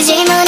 Zima.